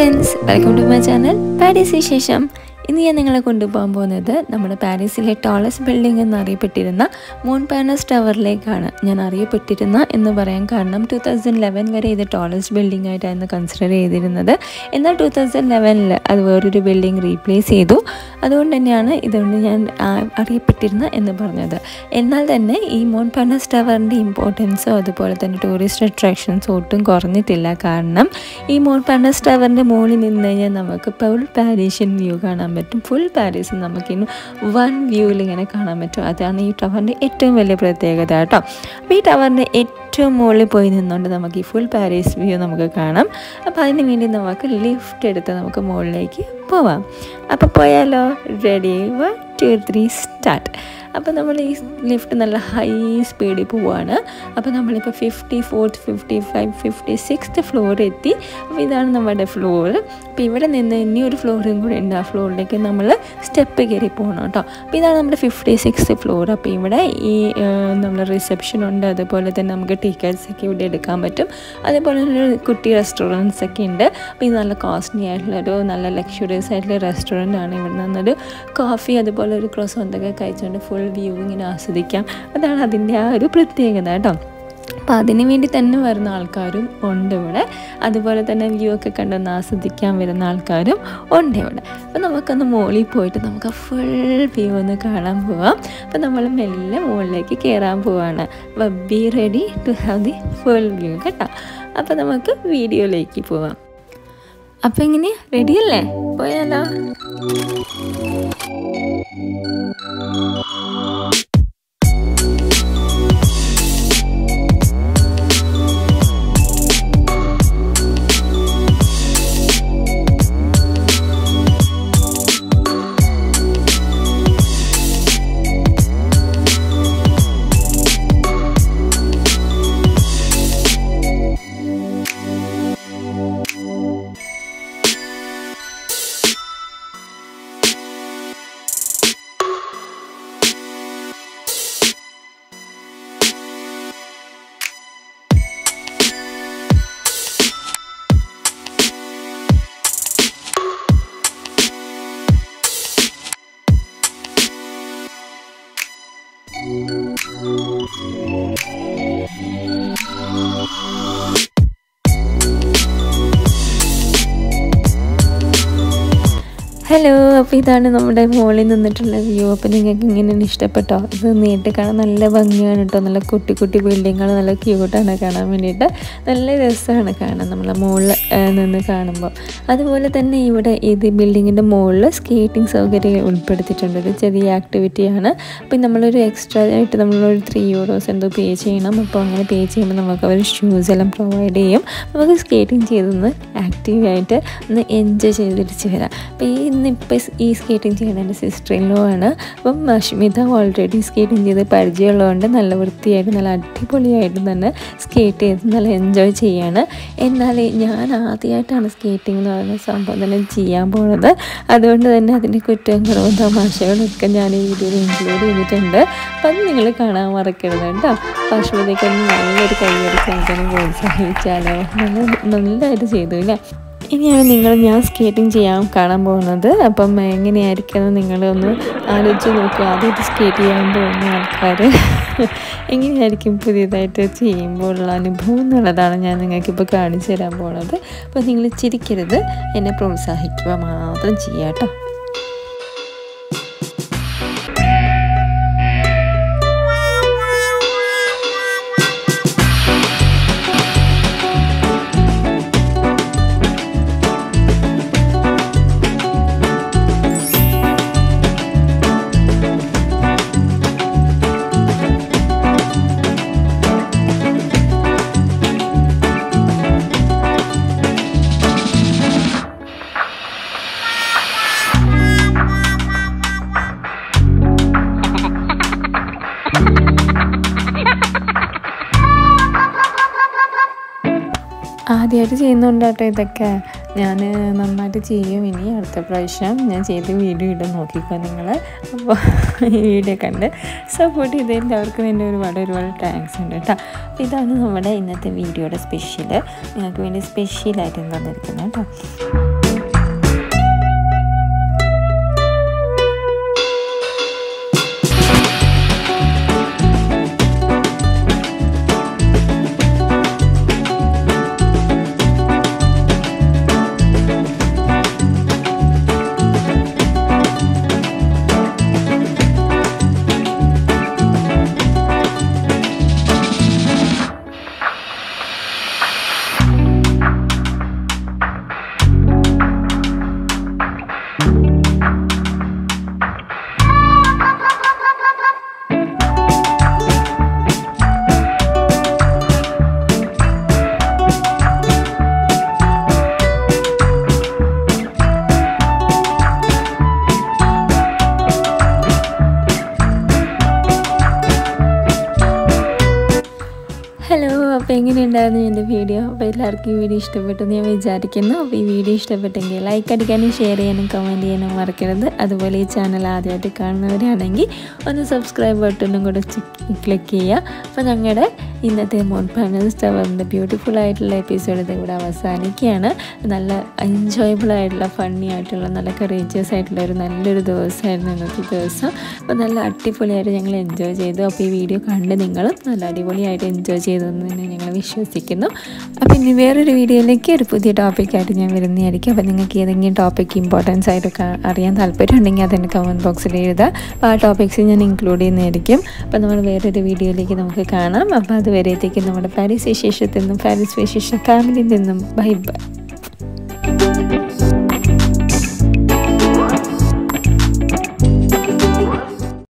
Friends welcome to my channel Paris വിശേഷം ഇന്ന് ഞാൻ നിങ്ങളെ കൊണ്ടുപോകാൻ പോകുന്നത് നമ്മുടെ പാരീസിലെ ടോളസ് ബിൽഡിംഗ് എന്നറിയപ്പെട്ടിരുന്ന മൂൺ പാനസ് ടവറിലേക്കാണ് ഞാൻ അറിയപ്പെട്ടിരുന്ന എന്ന് പറയാൻ കാരണം ടു തൗസൻഡ് ലെവൻ വരെ ഇത് ടോളസ് ബിൽഡിംഗ് ആയിട്ടായിരുന്നു കൺസിഡർ ചെയ്തിരുന്നത്. എന്നാൽ ടു തൗസൻഡ് ലെവനിൽ അത് വേറൊരു ബിൽഡിംഗ് റീപ്ലേസ് ചെയ്തു. അതുകൊണ്ട് തന്നെയാണ് ഇതുകൊണ്ട് ഞാൻ അറിയപ്പെട്ടിരുന്ന എന്ന് പറഞ്ഞത്. എന്നാൽ തന്നെ ഈ മൂൺ പാനസ് ടവറിന്റെ ഇമ്പോർട്ടൻസോ അതുപോലെ തന്നെ ടൂറിസ്റ്റ് അട്രാക്ഷൻസോ ഒട്ടും കുറഞ്ഞിട്ടില്ല. കാരണം ഈ മൂൺ പാനസ് ടവറിന്റെ മുകളിൽ നിന്ന് കഴിഞ്ഞാൽ നമുക്ക് പൗൾ പാരീഷ്യൻ വ്യൂ കാണാൻ പറ്റും. ഫുൾ പാരീസ് നമുക്കിന്ന് വൺ വ്യൂവിൽ ഇങ്ങനെ കാണാൻ പറ്റും. അതാണ് ഈ ടവറിന്റെ ഏറ്റവും വലിയ പ്രത്യേകത കേട്ടോ. അപ്പോൾ ഈ ടവറിന്റെ ഏറ്റവും മുകളിൽ പോയി നിന്നുകൊണ്ട് നമുക്ക് ഈ ഫുൾ പാരീസ് വ്യൂ നമുക്ക് കാണാം. അപ്പോൾ അതിന് വേണ്ടി നമുക്ക് ലിഫ്റ്റ് എടുത്ത് നമുക്ക് മുകളിലേക്ക് പോവാം. അപ്പോൾ പോയാലോ? Ready one two three start അപ്പോൾ നമ്മൾ ഈ ലിഫ്റ്റ് നല്ല ഹൈ സ്പീഡിൽ പോവുകയാണ് അപ്പോൾ നമ്മളിപ്പോൾ fifty fourth fifty five fifty sixth floor എത്തി. അപ്പോൾ ഇതാണ് നമ്മുടെ ഫ്ലോർ. അപ്പോൾ ഇവിടെ നിന്ന് ഇനി ഒരു ഫ്ലോറും കൂടെ ഉണ്ട്. ആ ഫ്ലോറിലേക്ക് നമ്മൾ സ്റ്റെപ്പ് കയറി പോകണം കേട്ടോ. അപ്പോൾ ഇതാണ് നമ്മുടെ ഫിഫ്റ്റി സിക്സ്ത് ഫ്ലോർ. അപ്പോൾ ഇവിടെ ഈ നമ്മുടെ റിസപ്ഷൻ ഉണ്ട്. അതുപോലെ തന്നെ നമുക്ക് ടിക്കറ്റ്സ് ഒക്കെ ഇവിടെ എടുക്കാൻ പറ്റും. അതുപോലെ ഒരു കുട്ടി റെസ്റ്റോറന്റ്സ് ഒക്കെ ഉണ്ട്. അപ്പോൾ ഇത് നല്ല കോസ്റ്റ്ലി ആയിട്ടുള്ളൊരു നല്ല ലക്ഷറിയസ് ആയിട്ടുള്ള റെസ്റ്റോറന്റ് ആണ് ഇവിടെ നിന്നൊരു കോഫി അതുപോലെ ഒരു ക്രോസ് ക്രോസോന്തൊക്കെ കഴിച്ചുകൊണ്ട് ഫുൾ വ്യൂ ഇങ്ങനെ ആസ്വദിക്കാം. അതാണ് അതിന്റെ ആ ഒരു പ്രത്യേകത കേട്ടോ. അപ്പോൾ അതിന് വേണ്ടി തന്നെ വരുന്ന ആൾക്കാരും ഉണ്ട് ഇവിടെ. അതുപോലെ തന്നെ വ്യൂ ഒക്കെ കണ്ടൊന്ന് ആസ്വദിക്കാൻ വരുന്ന ആൾക്കാരും ഉണ്ട് ഇവിടെ. അപ്പോൾ നമുക്കൊന്ന് മുകളിൽ പോയിട്ട് നമുക്ക് ഫുൾ വ്യൂ ഒന്ന് കാണാൻ പോവാം. അപ്പോൾ നമ്മൾ മെല്ലെ മുകളിലേക്ക് കയറാൻ പോവാണ്. അപ്പോൾ be ready to have the full view കേട്ടോ. അപ്പോൾ നമുക്ക് വീഡിയോയിലേക്ക് പോവാം. അപ്പോൾ ഇങ്ങനെ റെഡിയല്ലേ പോയാലോ? ഹലോ അപ്പോൾ ഇതാണ് നമ്മുടെ മോളിൽ നിന്നിട്ടുള്ള വ്യൂ. അപ്പോൾ നിങ്ങൾക്ക് ഇങ്ങനെയാണ് ഇഷ്ടപ്പെട്ടോ? ഇത് നേരിട്ട് കാണാൻ നല്ല ഭംഗിയാണ് കേട്ടോ നല്ല കുട്ടി കുട്ടി ബിൽഡിങ്ങുകൾ നല്ല ക്യൂട്ടാണ് കാണാൻ വേണ്ടിയിട്ട്. നല്ല രസമാണ് കാണാൻ. നമ്മളെ മുകളിൽ നിന്ന് കാണുമ്പോൾ അതുപോലെ തന്നെ ഇവിടെ ഇത് ബിൽഡിങ്ങിന്റെ മുകളിൽ സ്കേറ്റിംഗ് സൗകര്യം ഉൾപ്പെടുത്തിയിട്ടുണ്ട്. ഒരു ചെറിയ ആക്ടിവിറ്റിയാണ് അപ്പം നമ്മളൊരു എക്സ്ട്രാ ആയിട്ട് നമ്മളൊരു ത്രീ യൂറോസ് എന്തോ പേ ചെയ്യണം. അപ്പോൾ അങ്ങനെ പേ ചെയ്യുമ്പോൾ നമുക്ക് അവർ ഷൂസ് എല്ലാം പ്രൊവൈഡ് ചെയ്യും. നമുക്ക് സ്കേറ്റിംഗ് ചെയ്തൊന്ന് ആക്റ്റീവായിട്ട് ഒന്ന് എൻജോയ് ചെയ്ത് തിരിച്ച് വരാം. അപ്പോൾ ഈ ഇന്നിപ്പോൾ ഈ സ്കേറ്റിംഗ് ചെയ്യുന്ന എന്റെ സിസ്റ്റർ ലോ ആണ്. അപ്പം അഷ്മിത ഓൾറെഡി സ്കേറ്റിംഗ് ചെയ്ത് പരിചയമുള്ളതുകൊണ്ട് നല്ല വൃത്തിയായിട്ട് നല്ല അടിപൊളിയായിട്ട് തന്നെ സ്കേറ്റ് ചെയ്ത് നല്ല എൻജോയ് ചെയ്യാണ്. എന്നാൽ ഞാൻ ആദ്യമായിട്ടാണ് സ്കേറ്റിംഗ് എന്ന് പറയുന്ന സംഭവം. ചെയ്യാൻ പോണത്. അതുകൊണ്ട് തന്നെ അതിന്റെ കുറ്റവും കുറവും തമാശകളൊക്കെ ഞാൻ ഈ വീഡിയോയിൽ ഇൻക്ലൂഡ് ചെയ്തിട്ടുണ്ട്. അപ്പം അത് നിങ്ങൾ കാണാൻ മറക്കരുത് കേട്ടോ. ഒന്ന് നല്ലൊരു കൈയടിച്ച് നമുക്കൊന്ന് പ്രോത്സാഹിച്ചാലോ നല്ല നല്ലതായിട്ട് ചെയ്തു അല്ലേ ഇനിയാണ് നിങ്ങൾ ഞാൻ സ്കേറ്റിംഗ് ചെയ്യാൻ കാണാൻ പോകുന്നത്. അപ്പം എങ്ങനെയായിരിക്കും നിങ്ങളൊന്ന് ആലോചിച്ച് നോക്കുക. ആദ്യമായിട്ട് സ്കേറ്റ് ചെയ്യാൻ പോകുന്ന ആൾക്കാർ എങ്ങനെയായിരിക്കും പുതിയതായിട്ട് ചെയ്യുമ്പോഴുള്ള അനുഭവം എന്നുള്ളതാണ് ഞാൻ നിങ്ങൾക്കിപ്പോൾ കാണിച്ചു തരാൻ പോകുന്നത്. അപ്പോൾ നിങ്ങൾ ചിരിക്കരുത്. എന്നെ പ്രോത്സാഹിക്കുക മാത്രം ചെയ്യാം കേട്ടോ. ആദ്യമായിട്ട് ചെയ്യുന്നുണ്ട് കേട്ടോ ഇതൊക്കെ. ഞാൻ നന്നായിട്ട് ചെയ്യും. ഇനി അടുത്ത പ്രാവശ്യം ഞാൻ ചെയ്ത് വീഡിയോ ഇടാൻ നോക്കിക്കോ നിങ്ങൾ അപ്പോൾ ഈ വീഡിയോ കണ്ട് സപ്പോർട്ട് ചെയ്ത് അവർക്ക് എന്റെ ഒരുപാട് ഒരുപാട് താങ്ക്സ് ഉണ്ട് കേട്ടോ. അപ്പോൾ ഇതാണ് നമ്മുടെ ഇന്നത്തെ വീഡിയോയുടെ സ്പെഷ്യൽ നിങ്ങൾക്ക് വേണ്ടി സ്പെഷ്യലായിട്ട് തന്നിരിക്കുന്നത് കേട്ടോ. എങ്ങനെയുണ്ടായിരുന്നു എന്റെ വീഡിയോ? അപ്പോൾ എല്ലാവർക്കും ഈ വീഡിയോ ഇഷ്ടപ്പെട്ടു എന്ന് ഞാൻ വിചാരിക്കുന്നു. അപ്പോൾ ഈ വീഡിയോ ഇഷ്ടപ്പെട്ടെങ്കിൽ ലൈക്ക് അടിക്കാനും ഷെയർ ചെയ്യാനും കമന്റ് ചെയ്യാനും മറക്കരുത്. അതുപോലെ ഈ ചാനൽ ആദ്യമായിട്ട് കാണുന്നവരാണെങ്കിൽ ഒന്ന് സബ്സ്ക്രൈബ് ബട്ടണും കൂടെ ക്ലിക്ക് ചെയ്യുക. അപ്പോൾ ഞങ്ങളുടെ ഇന്നത്തെ മോൺ പാനൽ സ്റ്റവറിന്റെ ബ്യൂട്ടിഫുൾ ആയിട്ടുള്ള എപ്പിസോഡ് ഇത് ഇവിടെ അവസാനിക്കുകയാണ്. നല്ല എൻജോയബിൾ ആയിട്ടുള്ള ഫണ്ണി ആയിട്ടുള്ള നല്ല കറേജിയസ് ആയിട്ടുള്ള ഒരു നല്ലൊരു ദിവസമായിരുന്നു ഇന്നത്തെ ദിവസം. അപ്പോൾ നല്ല അടിപൊളിയായിട്ട് ഞങ്ങൾ എൻജോയ് ചെയ്തു. അപ്പോൾ ഈ വീഡിയോ കണ്ട് നിങ്ങളും നല്ല അടിപൊളിയായിട്ട് എൻജോയ് ചെയ്തു എന്ന് തന്നെ ഞങ്ങൾ വിശ്വസിക്കുന്നു. അപ്പോൾ ഇനി വേറൊരു വീഡിയോയിലേക്ക് ഒരു പുതിയ ടോപ്പിക്കായിട്ട് ഞാൻ വരുന്നതായിരിക്കും. അപ്പോൾ നിങ്ങൾക്ക് ഏതെങ്കിലും ടോപ്പിക്ക് ഇമ്പോർട്ടൻസ് ആയിട്ട് അറിയാൻ താല്പര്യം ഉണ്ടെങ്കിൽ അതെന്റെ കമന്റ് ബോക്സിൽ എഴുതുക. അപ്പോൾ ആ ടോപ്പിക്സ് ഞാൻ ഇൻക്ലൂഡ് ചെയ്യുന്നതായിരിക്കും. അപ്പോൾ നമ്മൾ വേറൊരു വീഡിയോയിലേക്ക് നമുക്ക് കാണാം. അപ്പോൾ അതുവരേത്തേക്ക് നമ്മുടെ പാരീസ് വിശേഷത്തിൽ നിന്നും പാരീസ് വിശേഷ ഫാമിലിയിൽ നിന്നും ബൈ ബൈ.